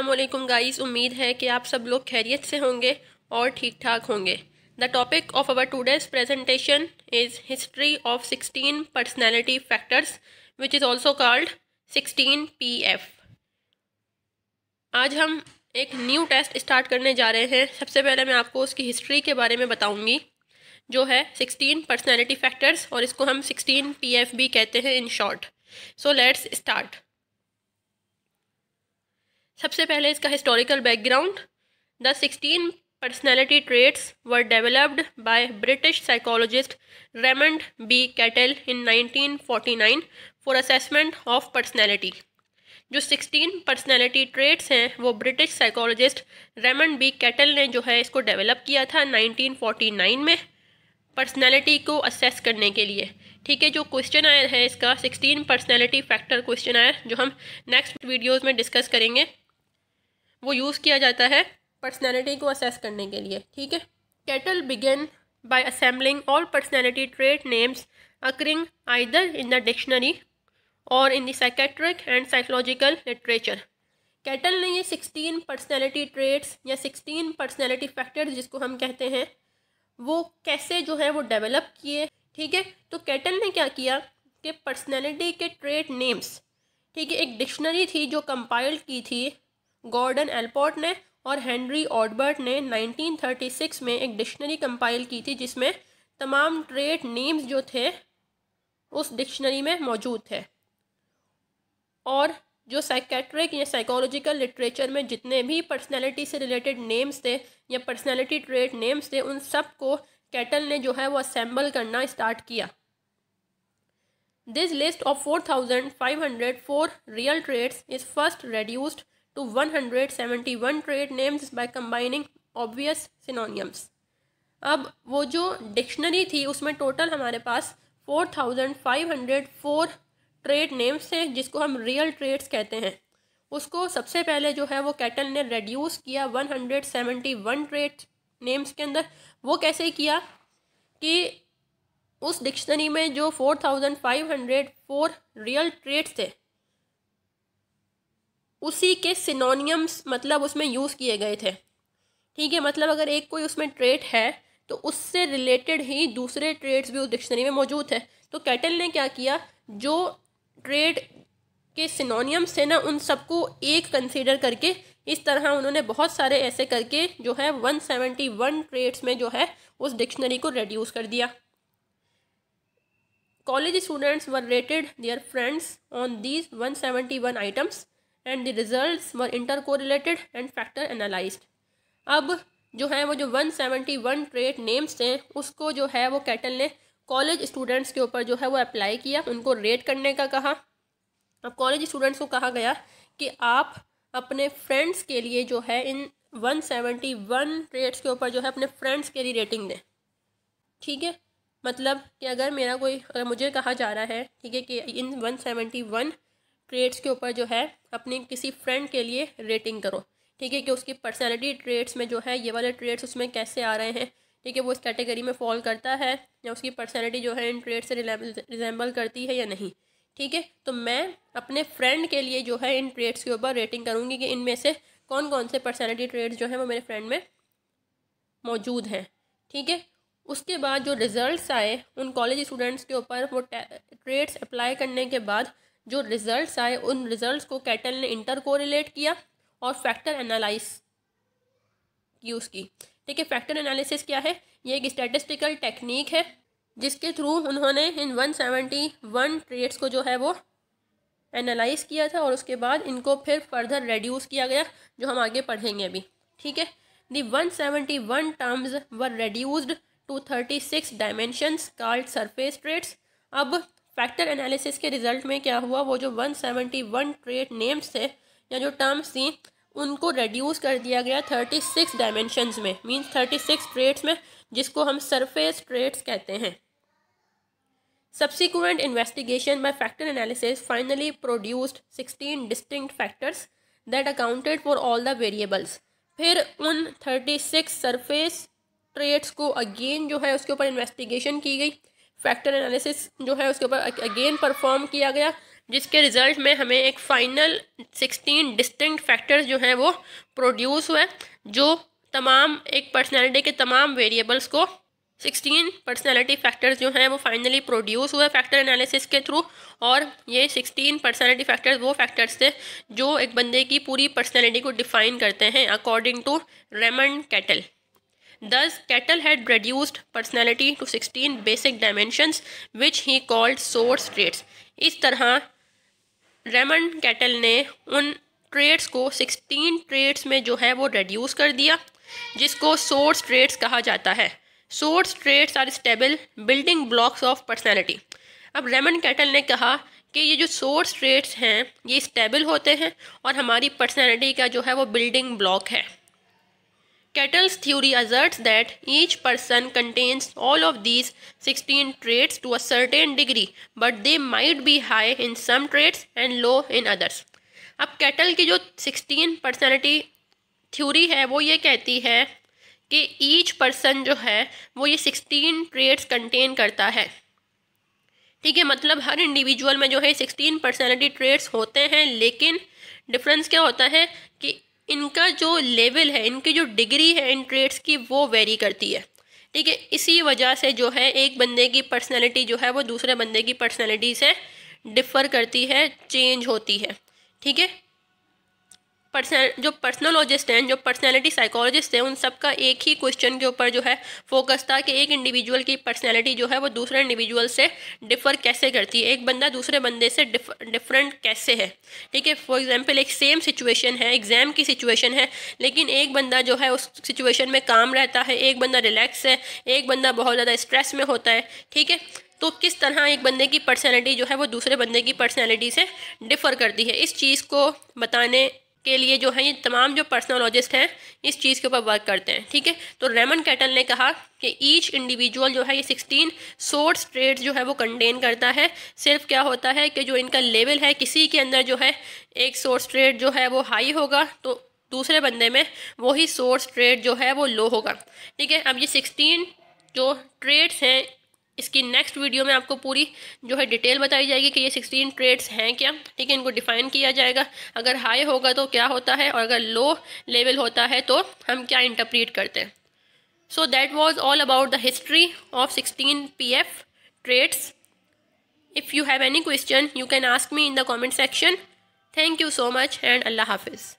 वालेकुम गाइस उम्मीद है कि आप सब लोग खैरियत से होंगे और ठीक ठाक होंगे। The topic of our today's presentation is history of sixteen personality factors which is also called sixteen P F आज हम एक न्यू टेस्ट स्टार्ट करने जा रहे हैं। सबसे पहले मैं आपको उसकी हिस्ट्री के बारे में बताऊँगी, जो है सिक्सटीन पर्सनैलिटी फैक्टर्स और इसको हम सिक्सटीन पी एफ़ भी कहते हैं in short so let's start सबसे पहले इसका historical background the sixteen personality traits were developed by British psychologist Raymond B Cattell in 1949 for assessment of personality जो सिक्सटीन पर्सनैलिटी ट्रेड्स हैं, वो British psychologist Raymond B Cattell ने जो है इसको डेवलप किया था 1949 में पर्सनैलिटी को असेस करने के लिए. ठीक है, जो क्वेश्चन आयर है इसका sixteen personality factor questionnaire जो हम नेक्स्ट वीडियोज़ में डिस्कस करेंगे. वो यूज़ किया जाता है पर्सनैलिटी को असेस करने के लिए, ठीक है? Cattell began by assembling all personality trait names occurring either in the dictionary और in the psychiatric and psychological literature Cattell ने ये सिक्सटीन पर्सनैलिटी ट्रेड्स या सिक्सटीन पर्सनैलिटी फैक्टर्स जिसको हम कहते हैं, वो कैसे जो है वो डेवलप किए, ठीक है? तो कैटल ने क्या किया कि पर्सनैलिटी के ट्रेड नेम्स ठीक है? एक डिक्शनरी थी जो कंपाइल की थी गॉर्डन एल्पोर्ट ने और हेनरी ऑडबर्ट ने 1936 में एक डिक्शनरी कंपाइल की थी जिसमें तमाम ट्रेड नेम्स जो थे उस डिक्शनरी में मौजूद थे। और जो साइकेट्रिक या साइकोलॉजिकल लिटरेचर में जितने भी पर्सनैलिटी से रिलेटेड नेम्स थे या पर्सनैलिटी ट्रेड नेम्स थे, उन सबको कैटल ने जो है वो असेंबल करना स्टार्ट किया। This list of four thousand five hundred four real traits is first reduced to 171 trade names by combining obvious synonyms. अब वो जो डिक्शनरी थी, उसमें टोटल हमारे पास 4504 ट्रेड नेम्स थे जिसको हम रियल ट्रेड्स कहते हैं उसको सबसे पहले जो है, वो कैटल ने रेड्यूस किया 171 ट्रेड नेम्स के अंदर वो कैसे किया कि उस डिक्शनरी में जो 4504 रियल ट्रेड्स थे उसी के सिनोनियम्स मतलब उसमें यूज़ किए गए थे। ठीक है मतलब अगर एक कोई उसमें ट्रेड है तो उससे रिलेटेड ही दूसरे ट्रेड्स भी उस डिक्शनरी में मौजूद है। तो कैटल ने क्या किया? जो ट्रेड के सिनोनियम्स थे ना, उन सबको एक कंसीडर करके, इस तरह उन्होंने बहुत सारे ऐसे करके जो है वन सेवेंटी वन ट्रेड्स में जो है, उस डिक्शनरी को रेड्यूस कर दिया। College students were rated their friends on these one seventy one items and the results were intercorrelated and factor analysed अब जो है वो जो one seventy one trait names थे, उसको जो है वो कैटल ने कॉलेज स्टूडेंट्स के ऊपर जो है वो अप्लाई किया, उनको रेट करने का कहा। अब कॉलेज स्टूडेंट्स को कहा गया कि आप अपने फ्रेंड्स के लिए जो है इन वन सेवेंटी वन ट्रेड्स के ऊपर जो है अपने फ्रेंड्स के लिए रेटिंग दें। ठीक है? मतलब कि अगर मेरा कोई, अगर मुझे कहा जा रहा है, ठीक है, कि इन वन सेवेंटी वन ट्रेड्स के ऊपर जो है, अपने किसी फ्रेंड के लिए रेटिंग करो। ठीक है कि उसकी पर्सनैलिटी ट्रेड्स में जो है, ये वाले ट्रेड्स उसमें कैसे आ रहे हैं। ठीक है, वो इस कैटेगरी में फॉल करता है, या उसकी पर्सनैलिटी जो है इन ट्रेड से रिजेंबल करती है या नहीं। ठीक है तो मैं अपने फ्रेंड के लिए जो है, इन ट्रेड्स के ऊपर रेटिंग करूँगी कि इनमें से कौन कौन से पर्सनैलिटी ट्रेड्स जो हैं, वो मेरे फ्रेंड में मौजूद हैं। ठीक है, उसके बाद जो रिज़ल्ट्स आए, उन कॉलेज स्टूडेंट्स के ऊपर वो ट्रेड्स अप्लाई करने के बाद जो रिजल्ट्स आए, उन रिजल्ट्स को कैटल ने इंटर कोरिलेट किया और फैक्टर एनालाइज की उसकी। ठीक है फैक्टर एनालिसिस क्या है? ये एक स्टैटिस्टिकल टेक्निक है, जिसके थ्रू उन्होंने इन वन सेवेंटी वन ट्रेड्स को जो है वो एनालाइज किया था और उसके बाद इनको फिर फर्दर रेड्यूस किया गया, जो हम आगे पढ़ेंगे अभी। ठीक है? The one seventy one terms were reduced to thirty six dimensions called surface traits अब फैक्टर एनालिसिस के रिज़ल्ट में क्या हुआ? वो जो 171 ट्रेड नेम्स थे, या जो टर्म्स थी, उनको रेड्यूस कर दिया गया 36 डायमेंशंस में। मींस 36 ट्रेड्स में, जिसको हम सरफेस ट्रेड्स कहते हैं। Subsequent investigation by factor analysis finally produced 16 distinct factors that accounted for all the variables फिर उन 36 सरफेस ट्रेड्स को अगेन जो है, उसके ऊपर इन्वेस्टिगेशन की गई। फैक्टर एनालिसिस जो है, उसके ऊपर अगेन परफॉर्म किया गया, जिसके रिज़ल्ट में हमें एक फाइनल सिक्सटीन डिस्टिंक्ट फैक्टर्स जो हैं वो प्रोड्यूस हुए, जो तमाम, एक पर्सनैलिटी के तमाम वेरिएबल्स को सिक्सटीन पर्सनैलिटी फैक्टर्स जो हैं वो फाइनली प्रोड्यूस हुए फैक्टर एनालिसिस के थ्रू और ये सिक्सटीन पर्सनैलिटी फैक्टर्स वो फैक्टर्स थे जो एक बंदे की पूरी पर्सनैलिटी को डिफाइन करते हैं according to Raymond Cattell Thus, Kettle had reduced personality to 16 basic dimensions, which he called source traits. इस तरह रेमंड कैटल ने उन ट्रेड्स को 16 ट्रेड्स में जो है वो रेड्यूस कर दिया जिसको सोर्स ट्रेड्स कहा जाता है। Source traits are stable building blocks of personality अब रेमन कैटल ने कहा कि ये जो सोर्स ट्रेड्स हैं ये स्टेबल होते हैं और हमारी पर्सनैलिटी का जो है वो बिल्डिंग ब्लॉक है। Kettle's theory asserts that each person contains all of these 16 traits to a certain degree, but they might be high in some traits and low in others. अब कैटल की जो 16 personality theory है वो ये कहती है कि ईच पर्सन जो है वो ये 16 ट्रेट्स कंटेन करता है ठीक है मतलब हर इंडिविजुअल में जो है 16 पर्सनैलिटी ट्रेट्स होते हैं लेकिन डिफरेंस क्या होता है कि इनका जो लेवल है, इनकी जो डिग्री है इन ट्रेड्स की, वो वेरी करती है। ठीक है, इसी वजह से जो है, एक बंदे की पर्सनैलिटी जो है, वो दूसरे बंदे की पर्सनैलिटी से डिफ़र करती है चेंज होती है। ठीक है पर्सन जो पर्सनोलॉजिस्ट हैं, जो पर्सनैलिटी साइकोलॉजिस्ट हैं, उन सबका एक ही क्वेश्चन के ऊपर जो है फोकस था कि एक इंडिविजुअल की पर्सनैलिटी जो है वो दूसरे इंडिविजुअल से डिफ़र कैसे करती है? एक बंदा दूसरे बंदे से डिफरेंट कैसे है? ठीक है? फॉर एग्जांपल एक सेम सिचुएशन है एग्ज़ाम की सिचुएशन है, लेकिन एक बंदा जो है उस सिचुएशन में काम रहता है, एक बंदा रिलैक्स है, एक बंदा बहुत ज़्यादा स्ट्रेस में होता है, ठीक है? तो किस तरह एक बंदे की पर्सनैलिटी जो है वो दूसरे बंदे की पर्सनैलिटी से डिफ़र करती है? इस चीज़ को बताने के लिए जो है, ये तमाम जो पर्सनोलॉजिस्ट हैं, इस चीज़ के ऊपर वर्क करते हैं, ठीक है? तो रेमन कैटल ने कहा कि ईच इंडिविजुअल जो है, ये सिक्सटीन सोर्स ट्रेड्स जो है, वो कंटेन करता है। सिर्फ़ क्या होता है कि जो इनका लेवल है, किसी के अंदर जो है, एक सोर्स ट्रेड जो है, वो हाई होगा तो दूसरे बंदे में वही सोर्स ट्रेड जो है, वो लो होगा, ठीक है? अब ये सिक्सटीन जो ट्रेड्स हैं इसकी नेक्स्ट वीडियो में आपको पूरी जो है डिटेल बताई जाएगी कि ये सिक्सटीन ट्रेड्स हैं क्या। ठीक है, इनको डिफाइन किया जाएगा। अगर हाई होगा तो क्या होता है और अगर लो लेवल होता है तो हम क्या इंटरप्रीट करते हैं। So that was all about the history of sixteen P F traits if you have any question you can ask me in the comment section thank you so much and अल्लाह हाफिज़